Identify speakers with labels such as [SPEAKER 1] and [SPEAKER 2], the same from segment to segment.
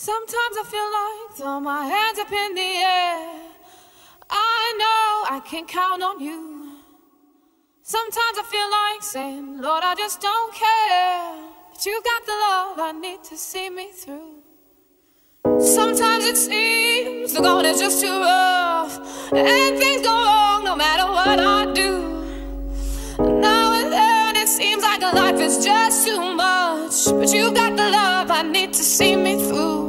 [SPEAKER 1] Sometimes I feel like throw my hands up in the air. I know I can count on you. Sometimes I feel like saying, Lord, I just don't care. But you got the love I need to see me through. Sometimes it seems the going is just too rough, and things go wrong no matter what I do. Now and then it seems like life is just but you got the love I need to see me through.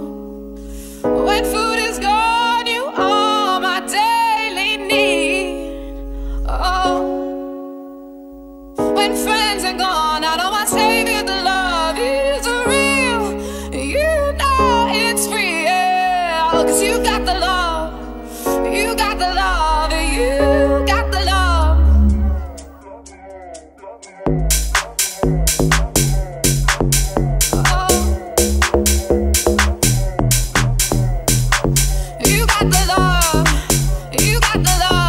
[SPEAKER 1] When food is gone, you are my daily need. Oh, when friends are gone, I know my savior, the love is real. You know it's real, cause you got the love, love, you got the love,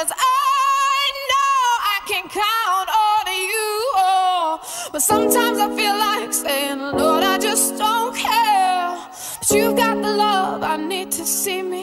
[SPEAKER 1] Cause I know I can count on you oh. But sometimes I feel like saying, Lord, I just don't care But you've got the love I need to see me